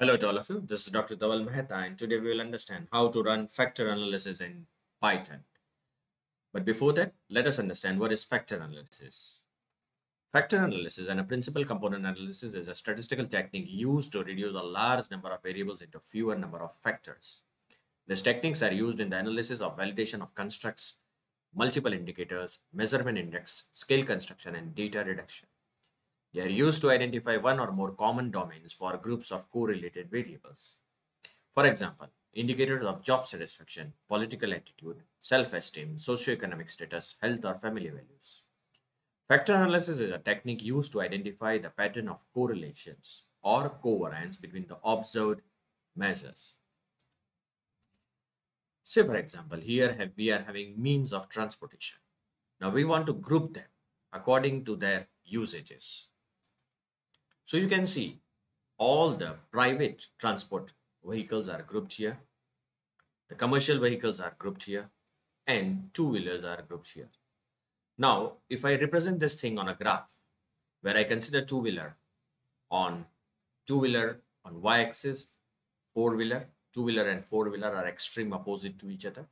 Hello to all of you. This is Dr. Dhaval Maheta and today we will understand how to run factor analysis in Python. But before that, let us understand what is factor analysis. Factor analysis and a principal component analysis is a statistical technique used to reduce a large number of variables into fewer number of factors. These techniques are used in the analysis of validation of constructs, multiple indicators, measurement index, scale construction, and data reduction. They are used to identify one or more common domains for groups of correlated variables. For example, indicators of job satisfaction, political attitude, self-esteem, socioeconomic status, health or family values. Factor analysis is a technique used to identify the pattern of correlations or covariance between the observed measures. Say for example, here have, we are having means of transportation. Now we want to group them according to their usages. So you can see all the private transport vehicles are grouped here. The commercial vehicles are grouped here and two-wheelers are grouped here. Now, if I represent this thing on a graph where I consider two-wheeler on two-wheeler on y-axis, four-wheeler, two-wheeler and four-wheeler are extreme opposite to each other.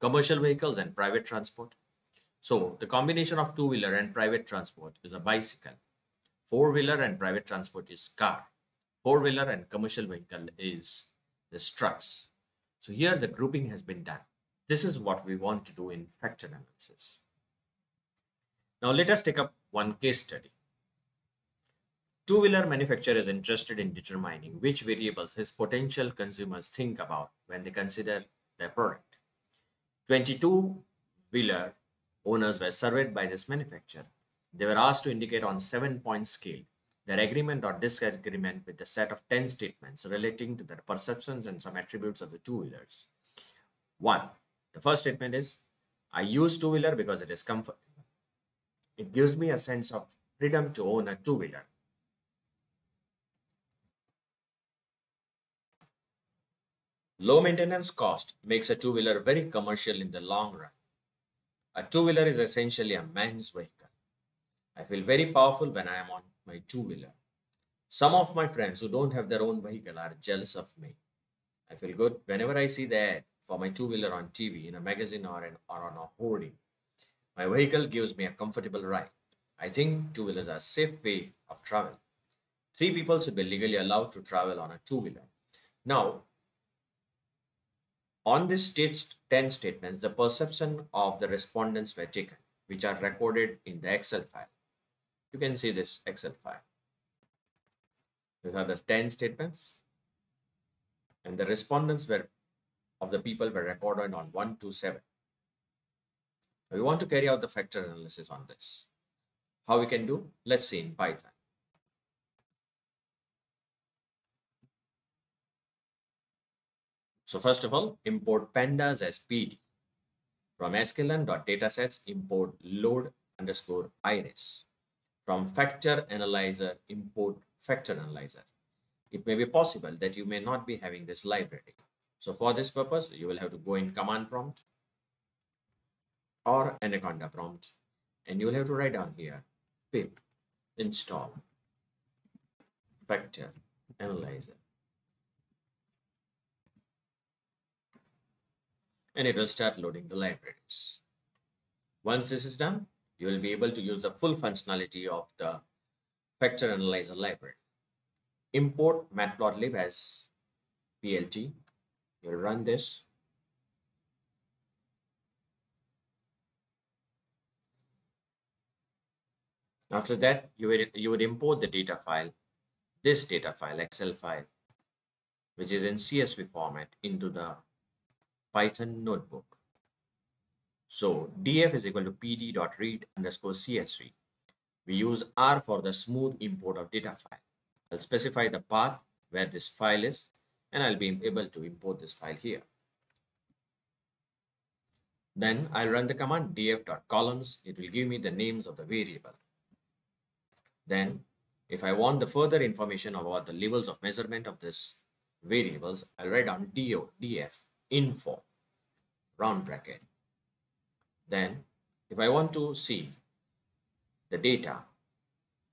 Commercial vehicles and private transport. So the combination of two-wheeler and private transport is a bicycle Four-wheeler and private transport is car. Four-wheeler and commercial vehicle is the trucks. So here the grouping has been done. This is what we want to do in factor analysis. Now let us take up one case study. Two-wheeler manufacturer is interested in determining which variables his potential consumers think about when they consider their product. 22 wheeler owners were surveyed by this manufacturer they were asked to indicate on seven-point scale their agreement or disagreement with a set of 10 statements relating to their perceptions and some attributes of the two-wheelers. One, the first statement is, I use two-wheeler because it is comfortable. It gives me a sense of freedom to own a two-wheeler. Low maintenance cost makes a two-wheeler very commercial in the long run. A two-wheeler is essentially a man's vehicle. I feel very powerful when I am on my two-wheeler. Some of my friends who don't have their own vehicle are jealous of me. I feel good whenever I see the ad for my two-wheeler on TV, in a magazine or, in, or on a hoarding. My vehicle gives me a comfortable ride. I think two-wheelers are a safe way of travel. Three people should be legally allowed to travel on a two-wheeler. Now, on this state 10 statements, the perception of the respondents were taken, which are recorded in the Excel file you can see this Excel file. These are the 10 statements. And the respondents were of the people were recorded on 1 to 7. We want to carry out the factor analysis on this. How we can do? Let's see in Python. So first of all, import pandas as PD. From sklearn.datasets, import load underscore iris from factor analyzer import factor analyzer. It may be possible that you may not be having this library. So for this purpose, you will have to go in command prompt or anaconda prompt and you will have to write down here pip install factor analyzer and it will start loading the libraries. Once this is done, you will be able to use the full functionality of the factor analyzer library. Import matplotlib as PLT. You'll run this. After that, you would, you would import the data file, this data file, Excel file, which is in CSV format into the Python notebook. So df is equal to pd.read underscore csv. We use R for the smooth import of data file. I'll specify the path where this file is and I'll be able to import this file here. Then I'll run the command df.columns. It will give me the names of the variable. Then if I want the further information about the levels of measurement of this variables, I'll write on do df info round bracket then if I want to see the data,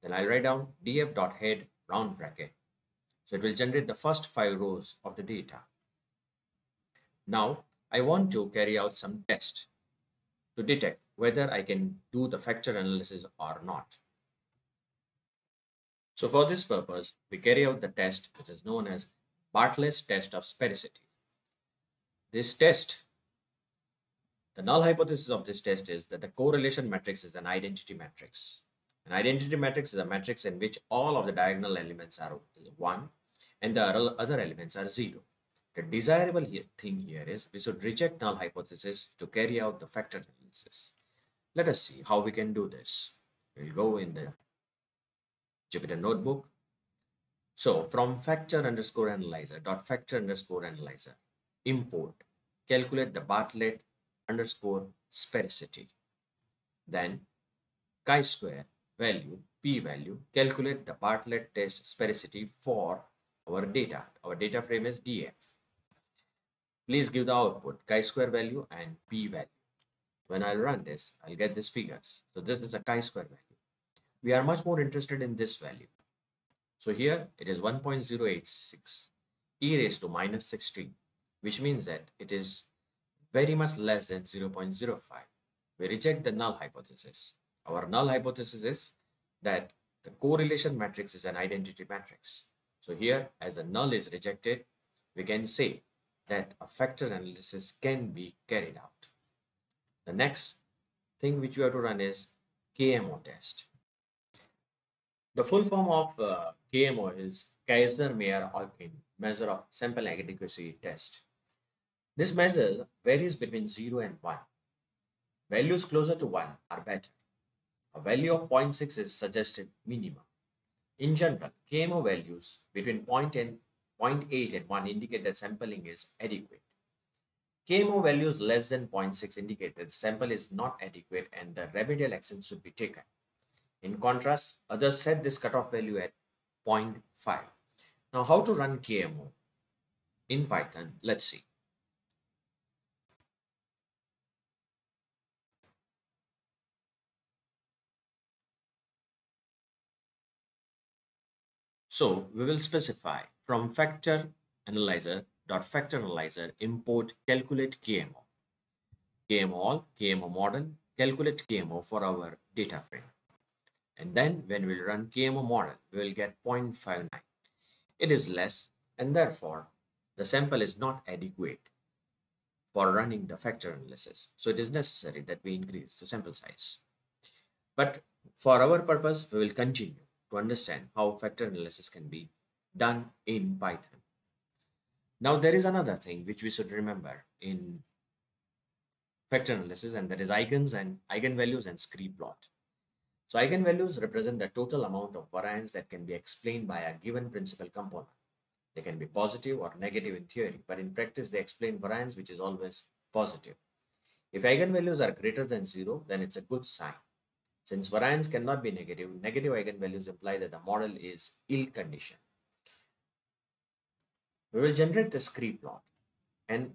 then I'll write down df.head round bracket So it will generate the first five rows of the data. Now I want to carry out some test to detect whether I can do the factor analysis or not. So for this purpose, we carry out the test which is known as Bartlett's test of sphericity. This test, the null hypothesis of this test is that the correlation matrix is an identity matrix. An identity matrix is a matrix in which all of the diagonal elements are 1 and the other elements are 0. The desirable thing here is we should reject null hypothesis to carry out the factor analysis. Let us see how we can do this. We'll go in the Jupyter notebook. So from factor underscore analyzer dot factor underscore analyzer import calculate the Bartlett underscore sphericity. Then chi-square value p value calculate the Bartlett test sphericity for our data. Our data frame is df. Please give the output chi-square value and p value. When I'll run this, I'll get these figures. So this is a chi-square value we are much more interested in this value. So here it is 1.086 e raised to minus 16, which means that it is very much less than 0.05. We reject the null hypothesis. Our null hypothesis is that the correlation matrix is an identity matrix. So here as a null is rejected, we can say that a factor analysis can be carried out. The next thing which you have to run is KMO test. The full form of uh, KMO is Kaiser-Meyer-Olkin measure of sample adequacy test. This measure varies between 0 and 1. Values closer to 1 are better. A value of 0.6 is suggested minimum. In general, KMO values between 0. and 0.8 and 1 indicate that sampling is adequate. KMO values less than 0.6 indicate that the sample is not adequate and the remedial action should be taken. In contrast, others set this cutoff value at 0.5. Now, how to run KMO in Python? Let's see. So we will specify from factor analyzer dot factor analyzer import calculate KMO. KMO KMO model, calculate KMO for our data frame. And then when we run KMO model, we will get 0.59. It is less and therefore the sample is not adequate for running the factor analysis. So it is necessary that we increase the sample size. But for our purpose, we will continue to understand how factor analysis can be done in Python. Now there is another thing which we should remember in factor analysis and that is eigens and eigenvalues and scree plot. So eigenvalues represent the total amount of variance that can be explained by a given principal component. They can be positive or negative in theory, but in practice they explain variance which is always positive. If eigenvalues are greater than zero, then it's a good sign. Since variance cannot be negative, negative eigenvalues imply that the model is ill-conditioned. We will generate the scree plot and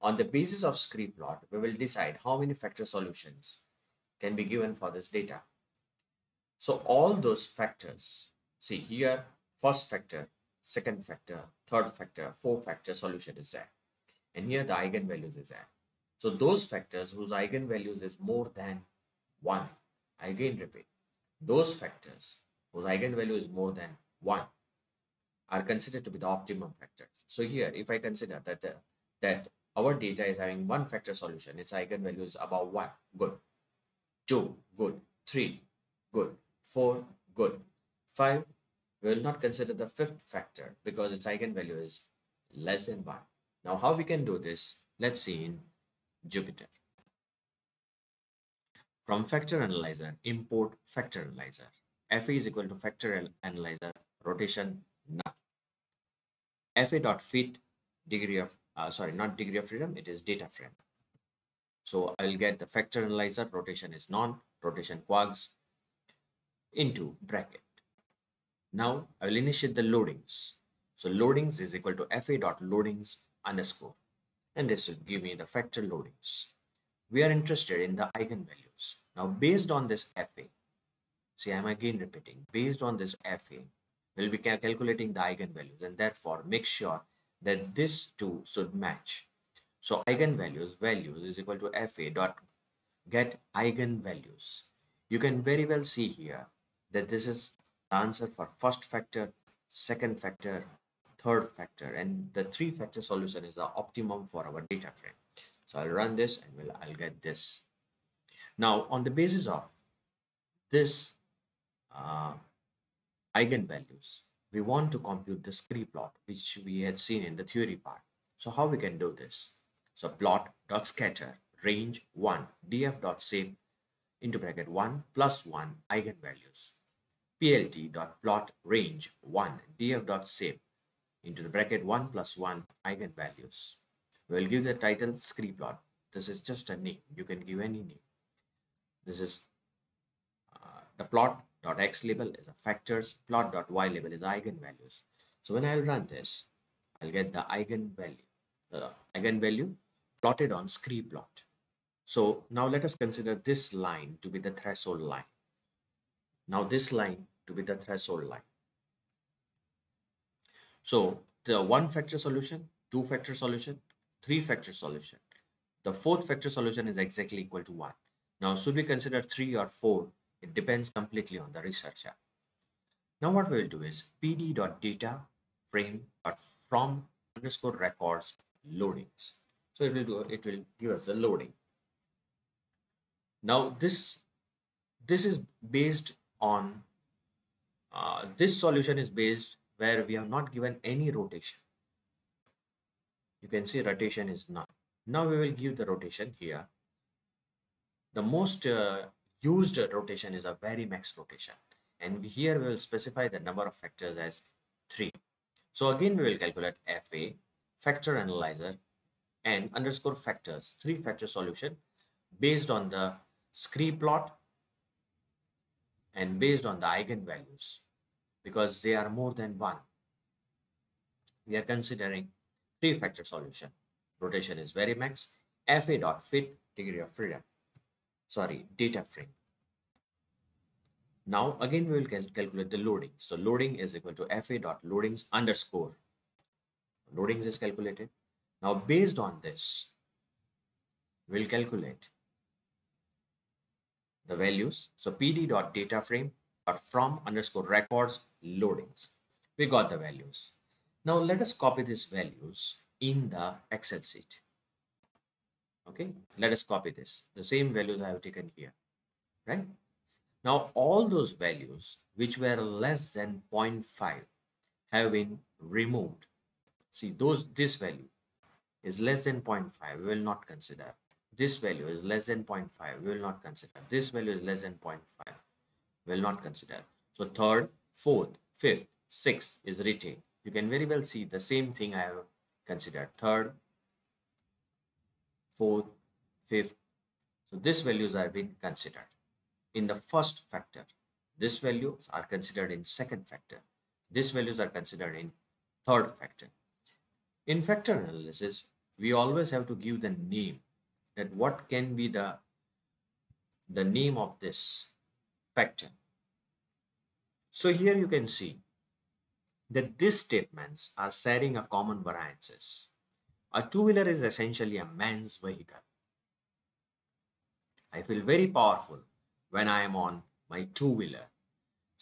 on the basis of scree plot, we will decide how many factor solutions can be given for this data. So all those factors, see here, first factor, second factor, third factor, four factor solution is there. And here the eigenvalues is there. So those factors whose eigenvalues is more than 1, I again repeat, those factors whose eigenvalue is more than 1 are considered to be the optimum factors. So here, if I consider that, uh, that our data is having one factor solution, its eigenvalue is above 1, good. 2, good. 3, good. 4, good. 5, we will not consider the fifth factor because its eigenvalue is less than 1. Now how we can do this? Let's see in Jupyter. From factor analyzer, import factor analyzer. FA is equal to factor analyzer rotation null. FA dot fit degree of uh, sorry not degree of freedom it is data frame. So I will get the factor analyzer rotation is non rotation quags into bracket. Now I will initiate the loadings. So loadings is equal to fa dot loadings underscore and this will give me the factor loadings. We are interested in the eigenvalues. Now based on this fa, see I'm again repeating, based on this fa, we'll be calculating the eigenvalues and therefore make sure that this two should match. So eigenvalues values is equal to fa dot get eigenvalues. You can very well see here that this is answer for first factor, second factor, third factor and the three factor solution is the optimum for our data frame. So I'll run this and we'll, I'll get this. Now on the basis of this uh, eigenvalues, we want to compute the scree plot which we had seen in the theory part. So how we can do this? So plot dot scatter range 1 df dot shape into bracket 1 plus 1 eigenvalues plt dot plot range 1 df dot shape into the bracket 1 plus 1 eigenvalues. We will give the title scree plot. This is just a name. You can give any name. This is uh, the plot dot x label is a factors plot dot y label is eigenvalues. So when I'll run this, I'll get the eigenvalue. The eigenvalue plotted on scree plot. So now let us consider this line to be the threshold line. Now this line to be the threshold line. So the one factor solution, two factor solution, three factor solution. The fourth factor solution is exactly equal to one. Now should we consider three or four? It depends completely on the researcher. Now what we will do is pd.data frame from underscore records loadings. So it will do it will give us the loading. Now this this is based on uh, this solution is based where we have not given any rotation. You can see rotation is none. Now we will give the rotation here. The most uh, used rotation is a Varimax rotation. And here we will specify the number of factors as 3. So again we will calculate FA, factor analyzer, and underscore factors, three factor solution based on the scree plot and based on the eigenvalues because they are more than one. We are considering three factor solution. Rotation is Varimax, FA dot fit degree of freedom. Sorry, data frame. Now again we will cal calculate the loading. So loading is equal to FA dot loadings underscore. Loadings is calculated. Now, based on this, we'll calculate the values. So pd dot data frame or from underscore records loadings. We got the values. Now let us copy these values in the Excel sheet. Okay, let us copy this. The same values I have taken here, right? Now all those values which were less than 0.5 have been removed. See those this value is less than 0.5, we will not consider. This value is less than 0.5, we will not consider. This value is less than 0.5, we will not consider. So third, fourth, fifth, sixth is retained. You can very well see the same thing I have considered. Third, fourth, fifth. So these values have been considered in the first factor. These values are considered in second factor. These values are considered in third factor. In factor analysis, we always have to give the name that what can be the the name of this factor so here you can see that these statements are sharing a common variances a two-wheeler is essentially a man's vehicle i feel very powerful when i am on my two-wheeler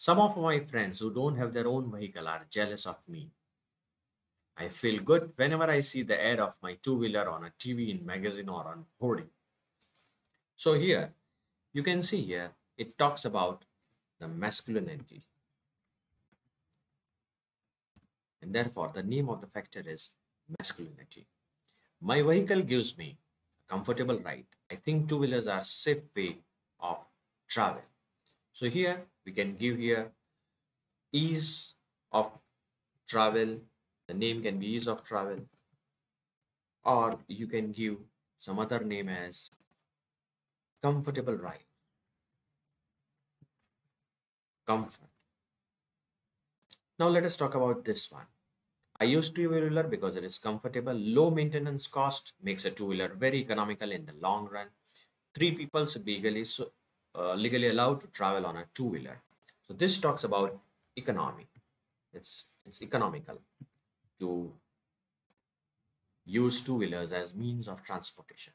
some of my friends who don't have their own vehicle are jealous of me I feel good whenever I see the ad of my two-wheeler on a TV, in magazine or on hoarding. So here, you can see here, it talks about the masculinity. And therefore, the name of the factor is masculinity. My vehicle gives me a comfortable ride. I think two-wheelers are safe way of travel. So here, we can give here ease of travel. The name can be ease of travel. Or you can give some other name as comfortable ride. Comfort. Now let us talk about this one i use two-wheeler because it is comfortable low maintenance cost makes a two-wheeler very economical in the long run three people should be legally, uh, legally allowed to travel on a two-wheeler so this talks about economy it's it's economical to use two-wheelers as means of transportation.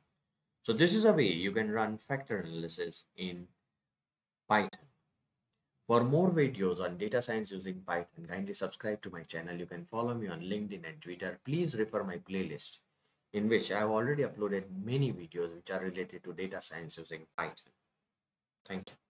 So this is a way you can run factor analysis in Python. For more videos on data science using Python, kindly subscribe to my channel. You can follow me on LinkedIn and Twitter. Please refer my playlist in which I have already uploaded many videos which are related to data science using Python. Thank you.